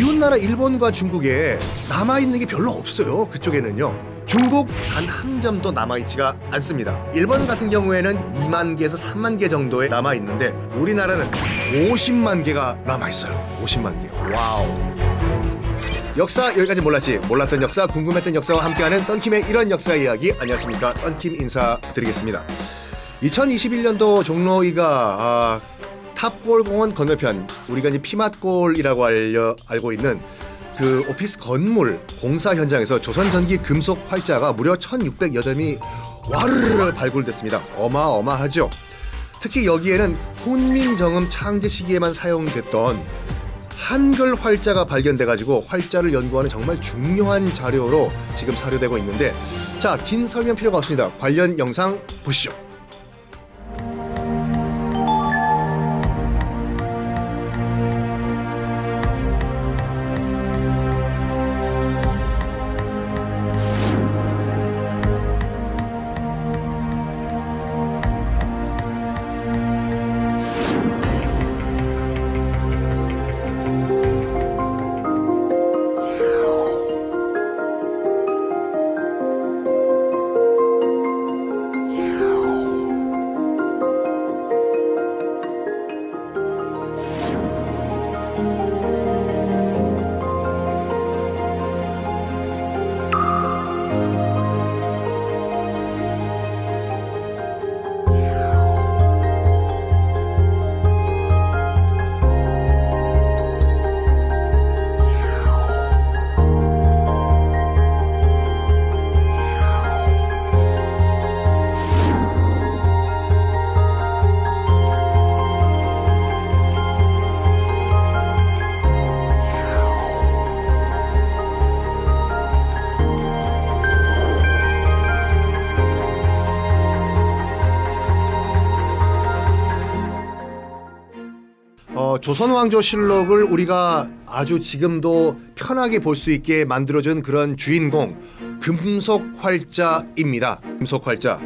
이웃나라 일본과 중국에 남아있는 게 별로 없어요. 그쪽에는요. 중국 단 한 점도 남아있지가 않습니다. 일본 같은 경우에는 2만 개에서 3만 개 정도에 남아있는데 우리나라는 50만 개가 남아있어요. 50만 개. Wow. 역사 여기까지 몰랐지 몰랐던 역사 궁금했던 역사와 함께하는 썬킴의 이런 역사 이야기 안녕하십니까 썬킴 인사드리겠습니다 2021년도 종로이가 아, 탑골 공원 건너편 우리가 이제 피맛골이라고 알려 알고 있는 그 오피스 건물 공사 현장에서 조선전기 금속 활자가 무려 1,600여 점이 와르르 발굴됐습니다. 어마어마하죠. 특히 여기에는 훈민정음 창제 시기에만 사용됐던 한글 활자가 발견돼가지고 활자를 연구하는 정말 중요한 자료로 지금 사료되고 있는데 자 긴 설명 필요가 없습니다. 관련 영상 보시죠. 어, 조선왕조실록을 우리가 아주 지금도 편하게 볼 수 있게 만들어준 그런 주인공 금속활자입니다. 금속활자.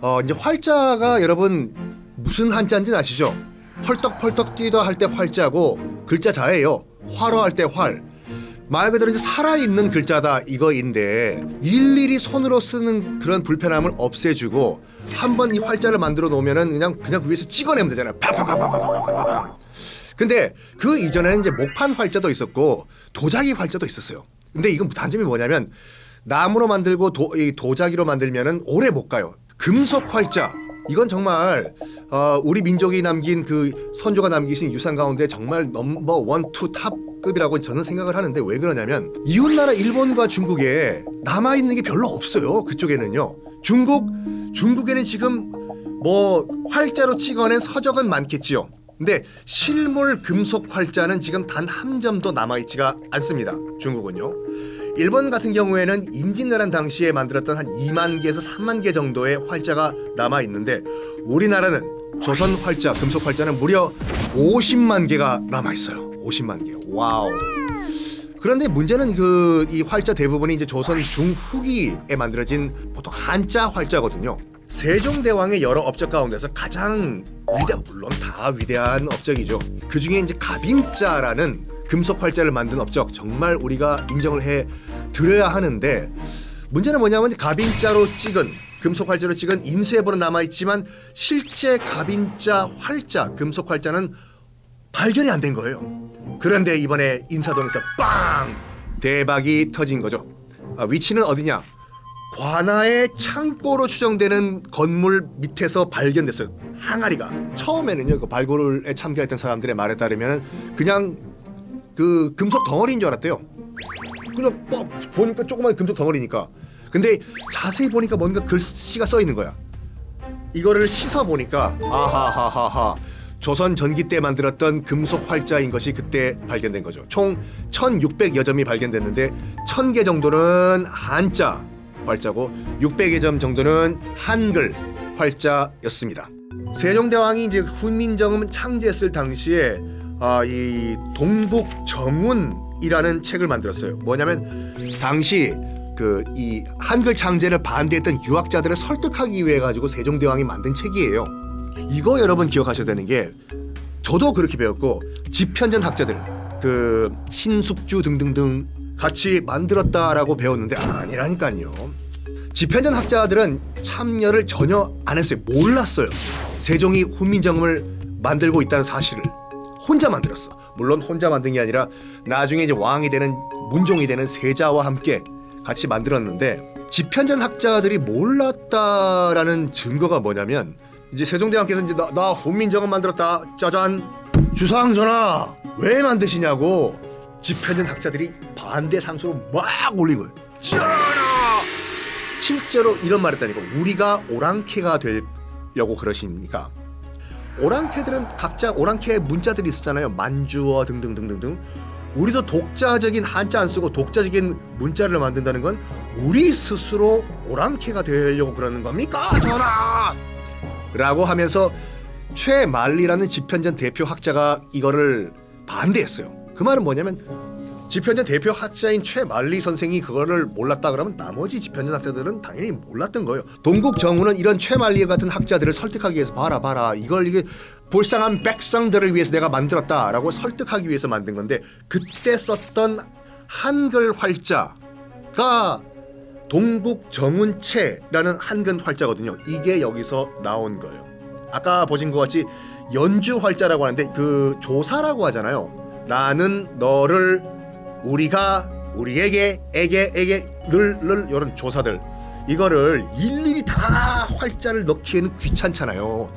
어, 이제 활자가 여러분 무슨 한자인지 아시죠? 펄떡펄떡 뛰다 할 때 활자고 글자 자예요. 화로 할때 활. 말 그대로 이제 살아있는 글자다 이거인데 일일이 손으로 쓰는 그런 불편함을 없애주고 한 번 이 활자를 만들어 놓으면은 그냥 그냥 그 위에서 찍어내면 되잖아요. 팡팡팡팡팡팡팡. 근데 그 이전에는 이제 목판 활자도 있었고 도자기 활자도 있었어요. 근데 이건 단점이 뭐냐면 나무로 만들고 도, 이 도자기로 만들면은 오래 못 가요. 금속 활자 이건 정말 어, 우리 민족이 남긴 그 선조가 남기신 유산 가운데 정말 number one, two top급이라고 저는 생각을 하는데 왜 그러냐면 이웃나라 일본과 중국에 남아 있는 게 별로 없어요. 그쪽에는요. 중국 중국에는 지금 뭐 활자로 찍어낸 서적은 많겠지요. 근데 실물 금속 활자는 지금 단 한 점도 남아 있지가 않습니다. 중국은요. 일본 같은 경우에는 임진왜란 당시에 만들었던 한 2만 개에서 3만 개 정도의 활자가 남아 있는데 우리나라는 조선 활자, 금속 활자는 무려 50만 개가 남아 있어요. 50만 개. wow. 그런데 문제는 그 이 활자 대부분이 이제 조선 중후기에 만들어진 보통 한자 활자거든요. 세종대왕의 여러 업적 가운데서 가장 위대 물론 다 위대한 업적이죠. 그 중에 이제 가빙자라는 금속 활자를 만든 업적 정말 우리가 인정을 해 드려야 하는데 문제는 뭐냐면 가빙자로 찍은 금속 활자로 찍은 인쇄본은 남아 있지만 실제 가빙자 활자 금속 활자는 발견이 안 된 거예요. 그런데 이번에 인사동에서 빵 대박이 터진 거죠. 아, 위치는 어디냐? 관아의 창고로 추정되는 건물 밑에서 발견됐어요. 항아리가 처음에는요 그 발굴에 참가했던 사람들의 말에 따르면 그냥 그 금속 덩어리인 줄 알았대요. 그냥 뭐 보니까 조그만 금속 덩어리니까. 근데 자세히 보니까 뭔가 글씨가 써 있는 거야. 이거를 씻어 보니까 아하하하하 조선 전기 때 만들었던 금속 활자인 것이 그때 발견된 거죠. 총 1,600여 점이 발견됐는데 1,000개 정도는 한자 활자고 600여 점 정도는 한글 활자였습니다. 세종대왕이 이제 훈민정음 창제했을 당시에 아, 이 동북 정운이라는 책을 만들었어요. 뭐냐면 당시 그 이 한글 창제를 반대했던 유학자들을 설득하기 위해 가지고 세종대왕이 만든 책이에요. 이거 여러분 기억하셔야 되는 게 저도 그렇게 배웠고 집현전 학자들 그 신숙주 등등등 같이 만들었다라고 배웠는데 아니라니까요. 집현전 학자들은 참여를 전혀 안 했어요. 몰랐어요. 세종이 훈민정음을 만들고 있다는 사실을 혼자 만들었어. 물론 혼자 만든 게 아니라 나중에 이제 왕이 되는 문종이 되는 세자와 함께 같이 만들었는데 집현전 학자들이 몰랐다라는 증거가 뭐냐면 이제 세종대왕께서 이제 나, 나 훈민정음 만들었다 짜잔 주상 전하 왜 만드시냐고 집현전 학자들이 반대 상소로 막 올린 거예요. 전하 실제로 이런 말했다니까 우리가 오랑캐가 되려고 그러십니까? 오랑캐들은 각자 오랑캐 문자들이 있었잖아요. 만주어 등등등등등. 우리도 독자적인 한자 안 쓰고 독자적인 문자를 만든다는 건 우리 스스로 오랑캐가 되려고 그러는 겁니까? 전하! 라고 하면서 최말리라는 집현전 대표 학자가 이거를 반대했어요. 그 말은 뭐냐면 집현전 대표 학자인 최말리 선생이 그거를 몰랐다 그러면 나머지 집현전 학자들은 당연히 몰랐던 거예요. 동국 정우는 이런 최말리 같은 학자들을 설득하기 위해서 봐라 봐라 이걸 이게 불쌍한 백성들을 위해서 내가 만들었다라고 설득하기 위해서 만든 건데 그때 썼던 한글 활자가 동국 정운체라는 한글 활자거든요. 이게 여기서 나온 거예요. 아까 보신 것 같이 연주 활자라고 하는데 그 조사라고 하잖아요. 나는 너를 우리가 우리에게 에게 에게 늘늘 이런 조사들 이거를 일일이 다 활자를 넣기에는 귀찮잖아요.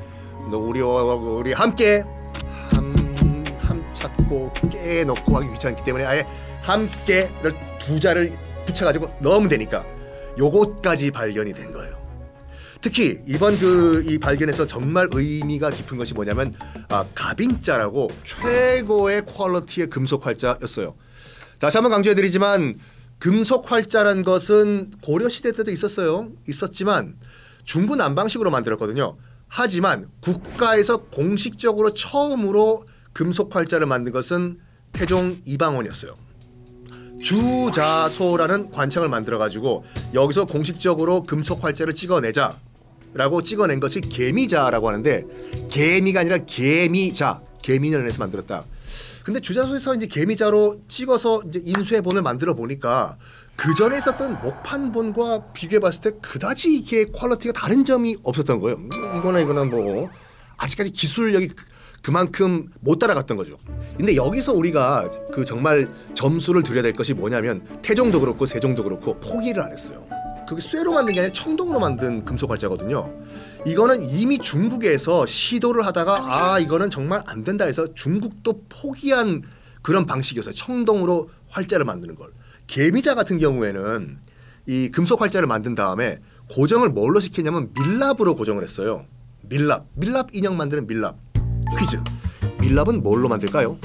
너 우리와 우리 함께 함 함 찾고 깨 넣고 하기 귀찮기 때문에 아예 함께를 두 자를 붙여가지고 넣으면 되니까 요것까지 발견이 된 거예요. 특히 이번 그 이 발견에서 정말 의미가 깊은 것이 뭐냐면 아, 가빈자라고 최고의 퀄리티의 금속 활자였어요. 다시 한번 강조해드리지만 금속 활자란 것은 고려 시대 때도 있었어요. 있었지만 중부 남방식으로 만들었거든요. 하지만 국가에서 공식적으로 처음으로 금속 활자를 만든 것은 태종 이방원이었어요. 주자소라는 관청을 만들어 가지고 여기서 공식적으로 금속 활자를 찍어내자 라고 찍어낸 것이 계미자라고 하는데 개미가 아니라 계미자 계미년에서 만들었다. 근데 주자소에서 이제 계미자로 찍어서 이제 인쇄본을 만들어 보니까 그 전에 있었던 목판본과 비교해 봤을 때 그다지 이게 quality가 다른 점이 없었던 거예요. 이거나 이거나 뭐 아직까지 기술력이 그만큼 못 따라갔던 거죠. 근데 여기서 우리가 그 정말 점수를 드려야 될 것이 뭐냐면 태종도 그렇고 세종도 그렇고 포기를 안 했어요. 그게 쇠로 만든 게 아니라 청동으로 만든 금속 활자거든요. 이거는 이미 중국에서 시도를 하다가 아 이거는 정말 안 된다 해서 중국도 포기한 그런 방식이었어요. 청동으로 활자를 만드는 걸. 개미자 같은 경우에는 이 금속 활자를 만든 다음에 고정을 뭘로 시켰냐면 밀랍으로 고정을 했어요. 밀랍, 밀랍 인형 만드는 밀랍. 퀴즈. 밀랍은 뭘로 만들까요?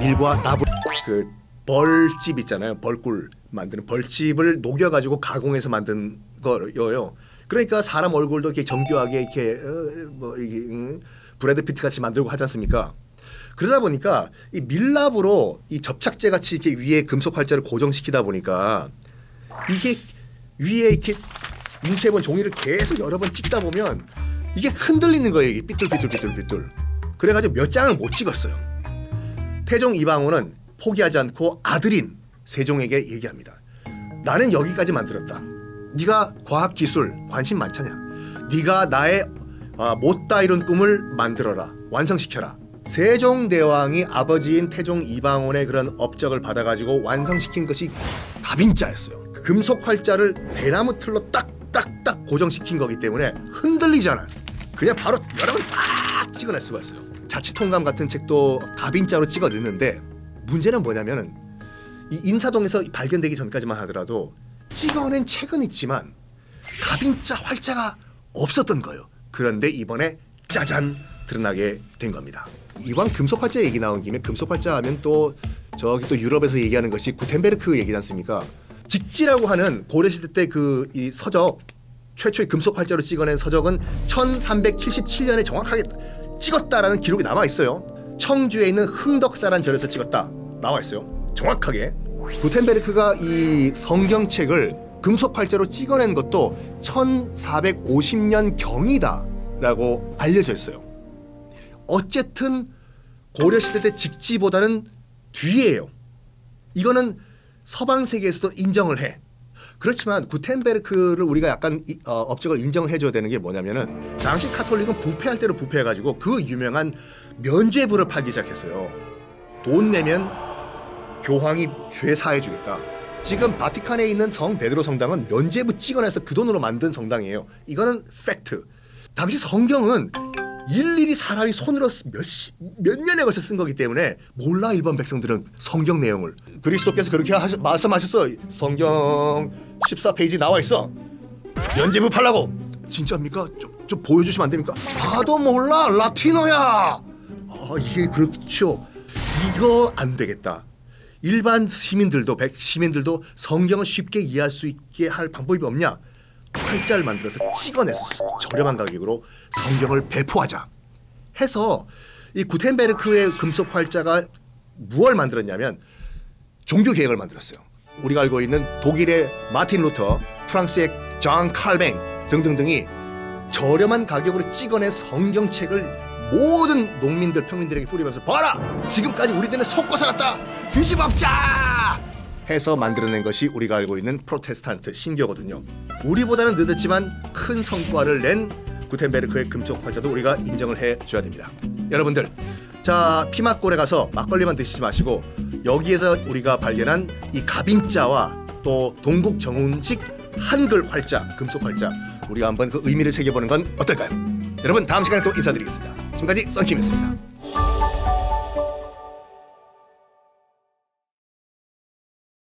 밀과 납을 그 벌집 있잖아요. 벌꿀 만드는 벌집을 녹여가지고 가공해서 만든 거예요. 그러니까 사람 얼굴도 이렇게 정교하게 이렇게 어, 뭐 이게 음, 브래드 피트 같이 만들고 하지 않습니까? 그러다 보니까 이 밀랍으로 이 접착제 같이 이렇게 위에 금속 활자를 고정시키다 보니까 이게 위에 이렇게 인쇄본 종이를 계속 여러 번 찍다 보면 이게 흔들리는 거예요. 이게 삐뚤삐뚤삐뚤삐뚤. 그래가지고 몇 장을 못 찍었어요. 태종 이방원은 포기하지 않고 아들인 세종에게 얘기합니다. 나는 여기까지 만들었다. 네가 과학 기술 관심 많잖냐. 네가 나의 아, 못다 이룬 꿈을 만들어라. 완성시켜라. 세종대왕이 아버지인 태종 이방원의 그런 업적을 받아가지고 완성시킨 것이 가빈자였어요. 금속 활자를 대나무 틀로 딱딱딱 고정시킨 거기 때문에 흔들리지 않아요. 그냥 바로 여러 번딱 찍어낼 수가 있어요. 자치통감 같은 책도 가빈자로 찍어 넣는데 문제는 뭐냐면은 이 인사동에서 발견되기 전까지만 하더라도 찍어낸 책은 있지만 가빈자 활자가 없었던 거예요. 그런데 이번에 짜잔 드러나게 된 겁니다. 이왕 금속 활자 얘기 나온 김에 금속 활자 하면 또 저기 또 유럽에서 얘기하는 것이 구텐베르크 얘기지 않습니까? 직지라고 하는 고려시대 때 그 이 서적 최초의 금속 활자로 찍어낸 서적은 1377년에 정확하게 찍었다라는 기록이 남아 있어요. 청주에 있는 흥덕사란 절에서 찍었다 나와 있어요. 정확하게 구텐베르크가 이 성경책을 금속 활자로 찍어낸 것도 1450년 경이다라고 알려져 있어요. 어쨌든 고려 시대 때 직지보다는 뒤에요. 이거는 서방 세계에서도 인정을 해. 그렇지만 구텐베르크를 우리가 약간 이- 어, 업적을 인정을 해줘야 되는 게 뭐냐면은 당시 카톨릭은 부패할 대로 부패해가지고 그 유명한 면죄부를 팔기 시작했어요. 돈 내면 교황이 죄 사해주겠다. 지금 바티칸에 있는 성 베드로 성당은 면죄부 찍어내서 그 돈으로 만든 성당이에요. 이거는 팩트. 당시 성경은 일일이 사람이 손으로 몇, 시, 몇 년에 걸쳐 쓴 거기 때문에 몰라 일반 백성들은 성경 내용을 그리스도께서 그렇게 하셔, 말씀하셨어 성경 14페이지 나와 있어 면죄부 팔라고 진짜입니까? 좀, 좀 보여주시면 안 됩니까? 나도 몰라 라틴어야 아 이게 그렇죠 이거 안 되겠다 일반 시민들도 백 시민들도 성경을 쉽게 이해할 수 있게 할 방법이 없냐? 활자를 만들어서 찍어내서 저렴한 가격으로 성경을 배포하자 해서 이 구텐베르크의 금속 활자가 무엇을 만들었냐면 종교 계획을 만들었어요. 우리가 알고 있는 독일의 마틴 루터, 프랑스의 장 칼뱅 등등등이 저렴한 가격으로 찍어낸 성경책을 모든 농민들 평민들에게 뿌리면서 봐라! 지금까지 우리들은 속고 살았다! 뒤집어엎자! 해서 만들어낸 것이 우리가 알고 있는 프로테스탄트 신교거든요. 우리보다는 늦었지만 큰 성과를 낸 구텐베르크의 금쪽 활자도 우리가 인정을 해줘야 됩니다. 여러분들 자 피막골에 가서 막걸리만 드시지 마시고 여기에서 우리가 발견한 이 가빈자와 또 동국 정운식 한글 활자 금속 활자 우리가 한번 그 의미를 새겨보는 건 어떨까요? 여러분 다음 시간에 또 인사드리겠습니다. 지금까지 썬킴이었습니다.